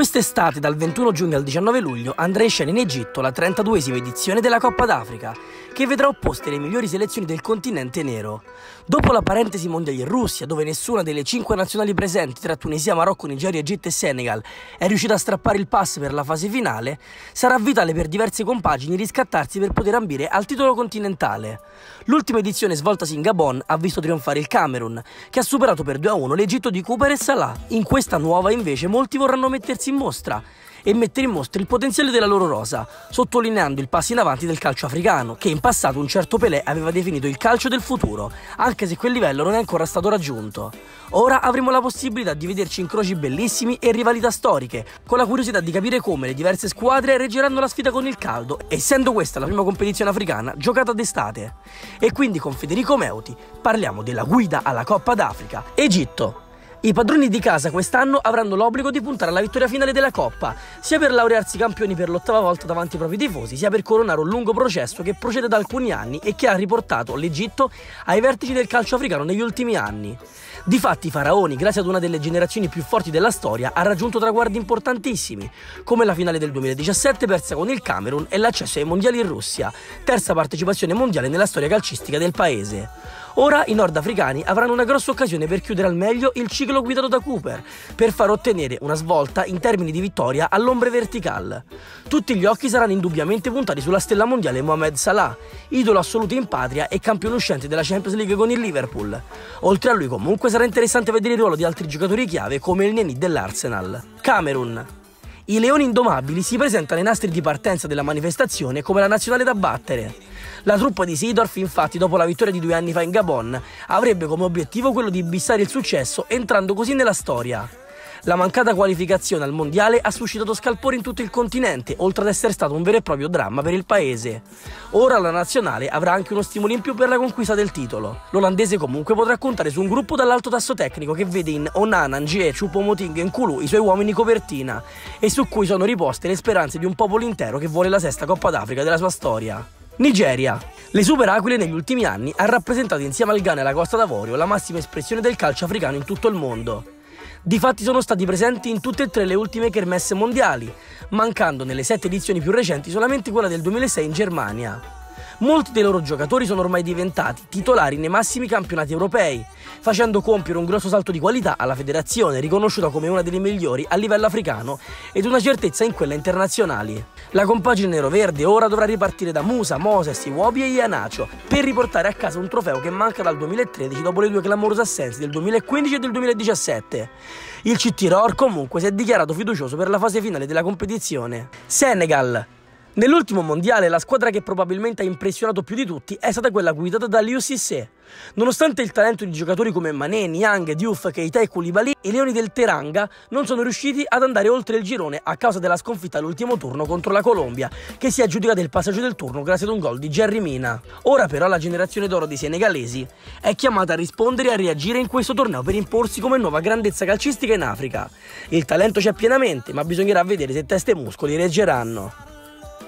Quest'estate, dal 21 giugno al 19 luglio, andrà in scena in Egitto la 32esima edizione della Coppa d'Africa, che vedrà opposte le migliori selezioni del continente nero. Dopo la parentesi mondiale in Russia, dove nessuna delle cinque nazionali presenti tra Tunisia, Marocco, Nigeria, Egitto e Senegal è riuscita a strappare il pass per la fase finale, sarà vitale per diverse compagini riscattarsi per poter ambire al titolo continentale. L'ultima edizione svoltasi in Gabon ha visto trionfare il Camerun, che ha superato per 2-1 l'Egitto di Cooper e Salah. In questa nuova, invece, molti vorranno mettersi in mostra e mettere in mostra il potenziale della loro rosa, sottolineando il passo in avanti del calcio africano, che in passato un certo Pelé aveva definito il calcio del futuro, anche se quel livello non è ancora stato raggiunto. Ora avremo la possibilità di vederci incroci bellissimi e rivalità storiche, con la curiosità di capire come le diverse squadre reggeranno la sfida con il caldo, essendo questa la prima competizione africana giocata d'estate. E quindi con Federico Meuti parliamo della guida alla Coppa d'Africa. Egitto. I padroni di casa quest'anno avranno l'obbligo di puntare alla vittoria finale della Coppa, sia per laurearsi campioni per l'ottava volta davanti ai propri tifosi, sia per coronare un lungo processo che procede da alcuni anni e che ha riportato l'Egitto ai vertici del calcio africano negli ultimi anni. Difatti Faraoni, grazie ad una delle generazioni più forti della storia, ha raggiunto traguardi importantissimi, come la finale del 2017 persa con il Camerun e l'accesso ai mondiali in Russia, terza partecipazione mondiale nella storia calcistica del paese. Ora i nordafricani avranno una grossa occasione per chiudere al meglio il ciclo guidato da Cooper, per far ottenere una svolta in termini di vittoria all'ombre vertical. Tutti gli occhi saranno indubbiamente puntati sulla stella mondiale Mohamed Salah, idolo assoluto in patria e campione uscente della Champions League con il Liverpool. Oltre a lui comunque sarà interessante vedere il ruolo di altri giocatori chiave come il Neni dell'Arsenal. Camerun. I leoni indomabili si presentano ai nastri di partenza della manifestazione come la nazionale da battere. La truppa di Seedorf, infatti, dopo la vittoria di due anni fa in Gabon, avrebbe come obiettivo quello di bissare il successo, entrando così nella storia. La mancata qualificazione al mondiale ha suscitato scalpore in tutto il continente, oltre ad essere stato un vero e proprio dramma per il paese. Ora la nazionale avrà anche uno stimolo in più per la conquista del titolo. L'olandese comunque potrà contare su un gruppo dall'alto tasso tecnico che vede in Onana, Ngie, Choupo-Moting e Nkulu i suoi uomini copertina e su cui sono riposte le speranze di un popolo intero che vuole la sesta Coppa d'Africa della sua storia. Nigeria. Le Super Aquile negli ultimi anni ha rappresentato insieme al Ghana e alla Costa d'Avorio la massima espressione del calcio africano in tutto il mondo. Difatti sono stati presenti in tutte e tre le ultime kermesse mondiali, mancando nelle sette edizioni più recenti solamente quella del 2006 in Germania. Molti dei loro giocatori sono ormai diventati titolari nei massimi campionati europei, facendo compiere un grosso salto di qualità alla federazione, riconosciuta come una delle migliori a livello africano ed una certezza in quella internazionali. La compagine nero-verde ora dovrà ripartire da Musa, Moses, Iwobi e Ianacio per riportare a casa un trofeo che manca dal 2013 dopo le due clamorose assenze del 2015 e del 2017. Il CT Ror comunque si è dichiarato fiducioso per la fase finale della competizione. Senegal Nell'ultimo mondiale la squadra che probabilmente ha impressionato più di tutti è stata quella guidata da Liu Sissé. Nonostante il talento di giocatori come Mané, Niang, Diouf, Keita e Koulibaly, i Leoni del Teranga non sono riusciti ad andare oltre il girone a causa della sconfitta all'ultimo turno contro la Colombia, che si è aggiudicata il passaggio del turno grazie ad un gol di Jerry Mina. Ora però la generazione d'oro dei senegalesi è chiamata a rispondere e a reagire in questo torneo per imporsi come nuova grandezza calcistica in Africa. Il talento c'è pienamente, ma bisognerà vedere se testa e muscoli reggeranno.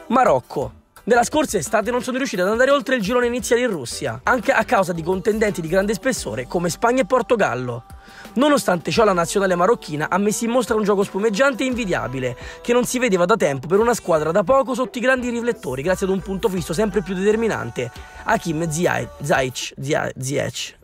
Marocco. Nella scorsa estate non sono riusciti ad andare oltre il girone iniziale in Russia, anche a causa di contendenti di grande spessore come Spagna e Portogallo. Nonostante ciò la nazionale marocchina ha messo in mostra un gioco spumeggiante e invidiabile, che non si vedeva da tempo per una squadra da poco sotto i grandi riflettori grazie ad un punto fisso sempre più determinante, Hakim Ziyech, Ziyech,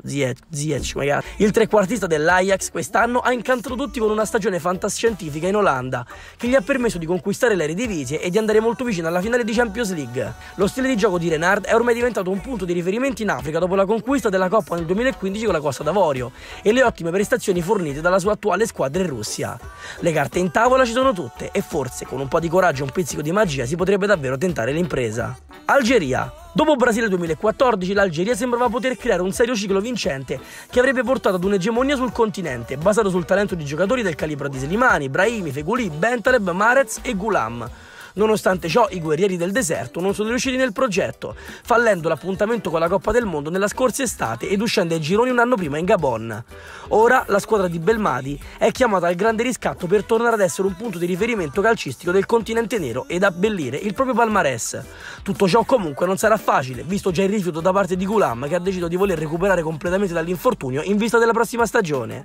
Ziyech, magari. Il trequartista dell'Ajax quest'anno ha incantato tutti con una stagione fantascientifica in Olanda, che gli ha permesso di conquistare l'Eredivisie e di andare molto vicino alla finale di Champions League. Lo stile di gioco di Renard è ormai diventato un punto di riferimento in Africa dopo la conquista della Coppa nel 2015 con la Costa d'Avorio e le ottime prestazioni fornite dalla sua attuale squadra in Russia. Le carte in tavola ci sono tutte e forse con un po' di coraggio e un pizzico di magia si potrebbe davvero tentare l'impresa. Algeria. Dopo Brasile 2014, l'Algeria sembrava poter creare un serio ciclo vincente che avrebbe portato ad un'egemonia sul continente, basato sul talento di giocatori del calibro di Slimani, Brahimi, Feguli, Bentaleb, Marez e Gulam. Nonostante ciò, i guerrieri del deserto non sono riusciti nel progetto, fallendo l'appuntamento con la Coppa del Mondo nella scorsa estate ed uscendo ai gironi un anno prima in Gabon. Ora la squadra di Belmadi è chiamata al grande riscatto per tornare ad essere un punto di riferimento calcistico del continente nero ed abbellire il proprio palmarès. Tutto ciò comunque non sarà facile, visto già il rifiuto da parte di Gulam che ha deciso di voler recuperare completamente dall'infortunio in vista della prossima stagione.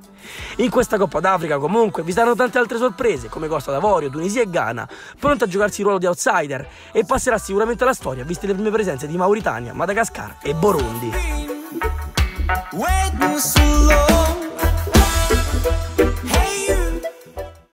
In questa Coppa d'Africa comunque vi saranno tante altre sorprese come Costa d'Avorio, Tunisia e Ghana, pronte a giocarsi il ruolo di outsider e passerà sicuramente alla storia viste le prime presenze di Mauritania, Madagascar e Burundi. Waiting so long.